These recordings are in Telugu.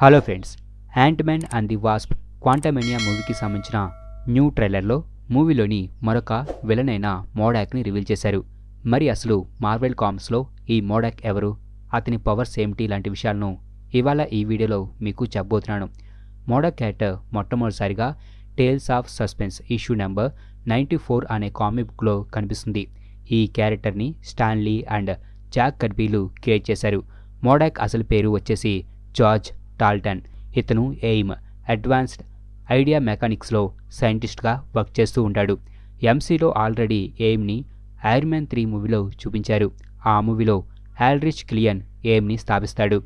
Hello friends Ant Man and the Wasp Quantumania మూవీకి సంబంధించిన న్యూ ట్రైలర్లో మూవీలోని మరొక విలన్ అయిన మోడాక్ని రివీల్ చేశారు. మరి అసలు మార్వెల్ కామ్స్లో ఈ మోడాక్ ఎవరు? అతని పవర్స్ ఏమిటి? లాంటి విషయాలను ఇవాళ ఈ వీడియోలో మీకు చెప్పబోతున్నాను. మోడాక్ క్యారెక్టర్ మొట్టమొదటిసారిగా Tales of Suspense issue number ninety four అనే కామిక్ బుక్లో కనిపిస్తుంది. ఈ క్యారెక్టర్ని స్టాన్లీ అండ్ జాక్ కర్బీలు క్రియేట్ చేశారు. మోడాక్ అసలు పేరు వచ్చేసి జార్జ్ టాల్టన్. ఇతను ఎయిమ్ అడ్వాన్స్డ్ ఐడియా మెకానిక్స్లో సైంటిస్ట్గా వర్క్ చేస్తూ ఉంటాడు. ఎంసీలో ఆల్రెడీ ఎయిమ్ని ఐర్మ్యాన్ త్రీ మూవీలో చూపించారు. ఆ మూవీలో ఆల్రిచ్ క్లియన్ ఎయిమ్ని స్థాపిస్తాడు.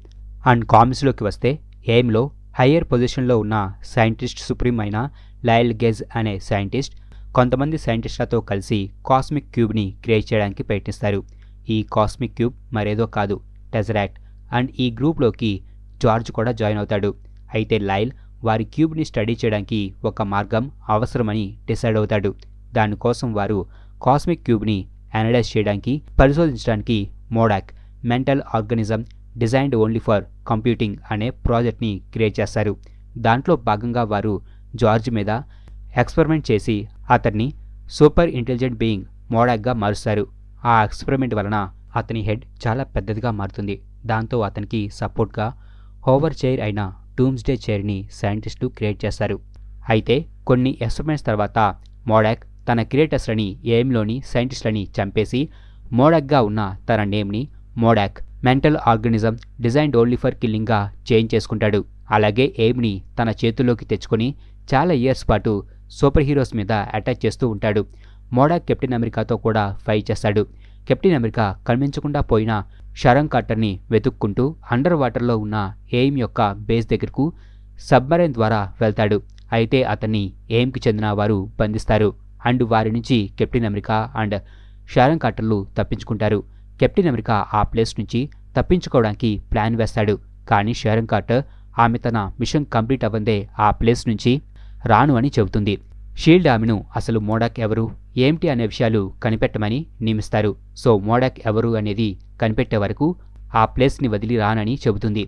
అండ్ కామిక్స్లోకి వస్తే ఎయిమ్లో హయ్యర్ పొజిషన్లో ఉన్న సైంటిస్ట్ సుప్రీం అయిన లైల్ గెజ్ అనే సైంటిస్ట్ కొంతమంది సైంటిస్టులతో కలిసి కాస్మిక్ క్యూబ్ని క్రియేట్ చేయడానికి ప్రయత్నిస్తారు. ఈ కాస్మిక్ క్యూబ్ మరేదో కాదు టెజరాక్ట్. అండ్ ఈ గ్రూప్లోకి జార్జ్ కూడా జాయిన్ అవుతాడు. అయితే లైల్ వారి క్యూబ్ని స్టడీ చేయడానికి ఒక మార్గం అవసరమని డిసైడ్ అవుతాడు. దానికోసం వారు కాస్మిక్ క్యూబ్ని అనలైజ్ చేయడానికి పరిశోధించడానికి MODOK mental organism designed only for computing అనే ప్రాజెక్ట్ని క్రియేట్ చేస్తారు. దాంట్లో భాగంగా వారు జార్జ్ మీద ఎక్స్పెరిమెంట్ చేసి అతన్ని సూపర్ ఇంటెలిజెంట్ బీయింగ్ మోడాక్గా మారుస్తారు. ఆ ఎక్స్పెరిమెంట్ వలన అతని హెడ్ చాలా పెద్దదిగా మారుతుంది. దాంతో అతనికి సపోర్ట్గా హోవర్ చైర్ అయిన డూమ్స్డే చైర్ని సైంటిస్టులు క్రియేట్ చేశారు. అయితే కొన్ని ఎక్స్పెరిమెంట్స్ తర్వాత మోడాక్ తన క్రియేటర్స్లని ఎయిమ్లోని సైంటిస్టులని చంపేసి మోడాక్గా ఉన్న తన నేమ్ని MODOK mental organism designed only for కిల్లింగ్గా change చేసుకుంటాడు. అలాగే ఎయిమ్ని తన చేతుల్లోకి తెచ్చుకొని చాలా ఇయర్స్ పాటు సూపర్ హీరోస్ మీద అటాక్ చేస్తూ ఉంటాడు. మోడాక్ కెప్టెన్ అమెరికాతో కూడా ఫైట్ చేస్తాడు. కెప్టెన్ అమెరికా కనిపించకుండా పోయిన షరంగ్ కట్టర్ని వెతుక్కుంటూ అండర్ వాటర్లో ఉన్న ఎయిమ్ యొక్క బేస్ దగ్గరకు సబ్మరైన్ ద్వారా వెళ్తాడు. అయితే అతన్ని ఎయిమ్కి చెందిన వారు బంధిస్తారు. అండ్ వారి నుంచి కెప్టెన్ అమెరికా అండ్ షారంగ్ కాటర్లు తప్పించుకుంటారు. కెప్టెన్ అమెరికా ఆ ప్లేస్ నుంచి తప్పించుకోవడానికి ప్లాన్ వేస్తాడు. కానీ షారంగ్ కాటర్ ఆమె తన మిషన్ కంప్లీట్ అవ్వందే ఆ ప్లేస్ నుంచి రాను అని చెబుతుంది. షీల్డ్ ఆమెను అసలు మోడాక్ ఎవరు ఏమిటి అనే విషయాలు కనిపెట్టమని నియమిస్తారు. సో మోడాక్ ఎవరు అనేది కనిపెట్టే వరకు ఆ ప్లేస్ని వదిలి రానని చెబుతుంది.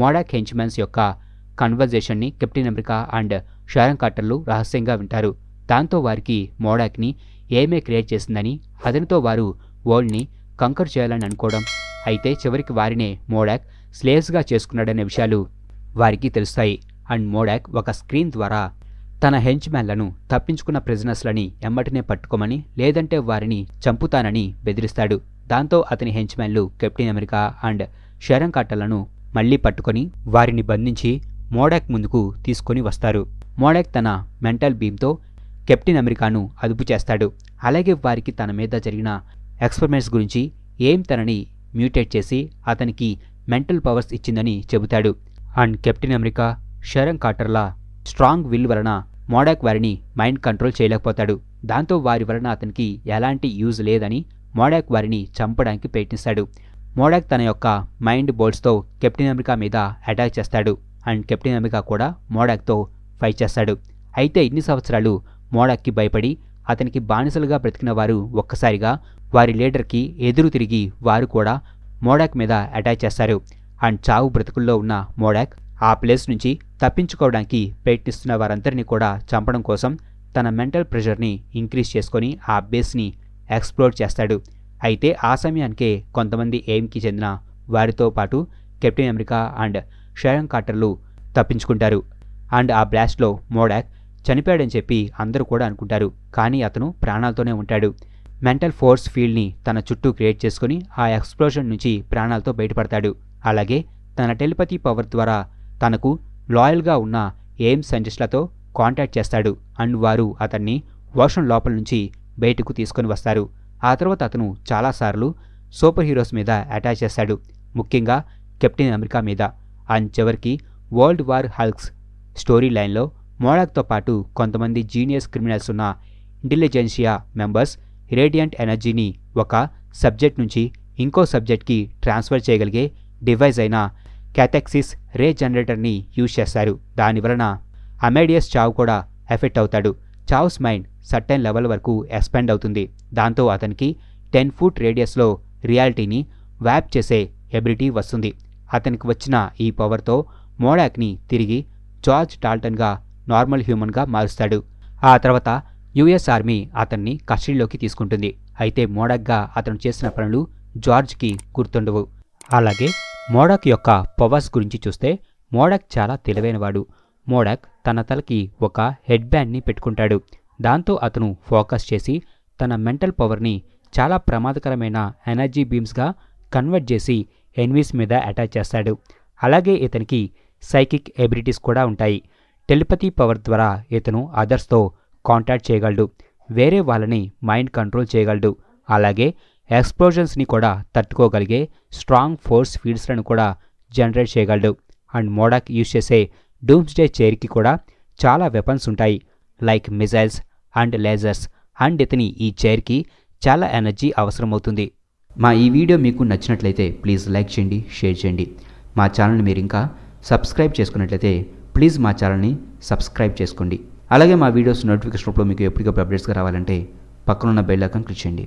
మోడాక్ హెంచ్మెన్స్ యొక్క కన్వర్జేషన్ని కెప్టెన్ అమెరికా అండ్ షారం కార్టర్లు రహస్యంగా వింటారు. దాంతో వారికి మోడాక్ని ఏమే క్రియేట్ చేసిందని అతనితో వారు వరల్డ్ని కంకర్ చేయాలని అనుకోవడం అయితే చివరికి వారినే మోడాక్ స్లేవ్స్గా చేసుకున్నాడనే విషయాలు వారికి తెలుస్తాయి. అండ్ మోడాక్ ఒక స్క్రీన్ ద్వారా తన హెంచ్మ్యాన్లను తప్పించుకున్న ప్రిజనర్స్లని ఎమ్మటినే పట్టుకోమని లేదంటే వారిని చంపుతానని బెదిరిస్తాడు. దాంతో అతని హెంచ్మ్యాన్లు కెప్టెన్ అమెరికా అండ్ షరం కాటలను మళ్ళీ పట్టుకొని వారిని బంధించి మోడాక్ ముందుకు తీసుకొని వస్తారు. మోడాక్ తన మెంటల్ బీమ్తో కెప్టెన్ అమెరికాను అదుపు చేస్తాడు. అలాగే వారికి తన మీద జరిగిన ఎక్స్పెరిమెంట్స్ గురించి ఏం తనని మ్యూటేట్ చేసి అతనికి మెంటల్ పవర్స్ ఇచ్చిందని చెబుతాడు. అండ్ కెప్టెన్ అమెరికా షరం కాటర్ల స్ట్రాంగ్ విల్ వలన మోడాక్ వారిని మైండ్ కంట్రోల్ చేయలేకపోతాడు. దాంతో వారి వలన అతనికి ఎలాంటి యూజ్ లేదని మోడాక్ వారిని చంపడానికి ప్రయత్నిస్తాడు. మోడాక్ తన యొక్క మైండ్ బోల్ట్స్తో కెప్టెన్ అమెరికా మీద అటాక్ చేస్తాడు అండ్ కెప్టెన్ అమెరికా కూడా మోడాక్తో ఫైట్ చేస్తాడు. అయితే ఇన్ని సంవత్సరాలు మోడాక్కి భయపడి అతనికి బానిసలుగా బ్రతికిన వారు ఒక్కసారిగా వారి లీడర్కి ఎదురు తిరిగి వారు కూడా మోడాక్ మీద అటాక్ చేస్తారు. అండ్ చావు బ్రతుకుల్లో ఉన్న మోడాక్ ఆ ప్లేస్ నుంచి తప్పించుకోవడానికి ప్రయత్నిస్తున్న వారందరినీ కూడా చంపడం కోసం తన మెంటల్ ప్రెషర్ని ఇంక్రీజ్ చేసుకొని ఆ బేస్ని ఎక్స్ప్లోర్ చేస్తాడు. అయితే ఆ సమయానికే కొంతమంది ఎయిమ్కి చెందిన వారితో పాటు కెప్టెన్ అమెరికా అండ్ షరం కార్టర్లు తప్పించుకుంటారు. అండ్ ఆ బ్లాస్ట్లో మోడాక్ చనిపోయాడని చెప్పి అందరూ కూడా అనుకుంటారు. కానీ అతను ప్రాణాలతోనే ఉంటాడు. మెంటల్ ఫోర్స్ ఫీల్డ్ని తన చుట్టూ క్రియేట్ చేసుకుని ఆ ఎక్స్ప్లోజన్ నుంచి ప్రాణాలతో బయటపడతాడు. అలాగే తన టెలిపతి పవర్ ద్వారా తనకు లాయల్గా ఉన్న ఎయిమ్స్ సైంటిస్టులతో కాంటాక్ట్ చేస్తాడు అండ్ వారు అతన్ని వర్షం లోపల నుంచి బయటకు తీసుకొని వస్తారు. ఆ తర్వాత అతను చాలాసార్లు సూపర్ హీరోస్ మీద అటాచ్ చేస్తాడు ముఖ్యంగా కెప్టెన్ అమెరికా మీద. అండ్ చివరికి వరల్డ్ వార్ హల్క్స్ స్టోరీ లైన్లో మోడాక్తో పాటు కొంతమంది జీనియస్ క్రిమినల్స్ ఉన్న ఇంటెలిజెన్షియా మెంబర్స్ రేడియంట్ ఎనర్జీని ఒక సబ్జెక్ట్ నుంచి ఇంకో సబ్జెక్ట్కి ట్రాన్స్ఫర్ చేయగలిగే డివైస్ అయిన క్యాథెక్సిస్ రే జనరేటర్ని యూజ్ చేస్తారు. దాని వలన అమేడియస్ చావ్ కూడా ఎఫెక్ట్ అవుతాడు. చావ్స్ మైండ్ సర్టెన్ లెవెల్ వరకు ఎక్స్పాండ్ అవుతుంది. దాంతో అతనికి టెన్ ఫుట్ రేడియస్లో రియాలిటీని వ్యాప్ చేసే ఎబిలిటీ వస్తుంది. అతనికి వచ్చిన ఈ పవర్తో మోడాక్ని తిరిగి జార్జ్ టాల్టన్గా నార్మల్ హ్యూమన్గా మారుస్తాడు. ఆ తర్వాత యుఎస్ ఆర్మీ అతన్ని కస్టడీలోకి తీసుకుంటుంది. అయితే మోడాక్గా అతను చేసిన పనులు జార్జ్కి గుర్తుండవు. అలాగే మోడక్ యొక్క పవర్స్ గురించి చూస్తే మోడక్ చాలా తెలివైనవాడు. మోడక్ తన తలకి ఒక హెడ్ బ్యాండ్ని పెట్టుకుంటాడు. దాంతో అతను ఫోకస్ చేసి తన మెంటల్ పవర్ని చాలా ప్రమాదకరమైన ఎనర్జీ బీమ్స్గా కన్వర్ట్ చేసి ఎన్వీస్ మీద అటాచ్ చేస్తాడు. అలాగే ఇతనికి సైకిక్ ఎబిలిటీస్ కూడా ఉంటాయి. టెలిపతి పవర్ ద్వారా ఇతను అదర్స్తో కాంటాక్ట్ చేయగలడు. వేరే వాళ్ళని మైండ్ కంట్రోల్ చేయగలడు. అలాగే ఎక్స్ప్లోజన్స్ని కూడా తట్టుకోగలిగే స్ట్రాంగ్ ఫోర్స్ ఫీల్డ్స్లను కూడా జనరేట్ చేయగలడు. అండ్ మోడాక్ యూజ్ చేసే డూమ్స్డే చైర్కి కూడా చాలా వెపన్స్ ఉంటాయి. Like missiles and lasers. And ఇతని ఈ చైర్కి చాలా ఎనర్జీ అవసరమవుతుంది. మా ఈ వీడియో మీకు నచ్చినట్లయితే ప్లీజ్ లైక్ చేయండి షేర్ చేయండి. మా ఛానల్ని మీరు ఇంకా సబ్స్క్రైబ్ చేసుకున్నట్లయితే ప్లీజ్ మా ఛానల్ని సబ్స్క్రైబ్ చేసుకోండి. అలాగే మా వీడియోస్ నోటిఫికేషన్ రూపంలో మీకు ఎప్పటికప్పుడు అప్డేట్స్గా రావాలంటే పక్కనున్న బెల్ ఐకాన్ క్లిక్ చేయండి.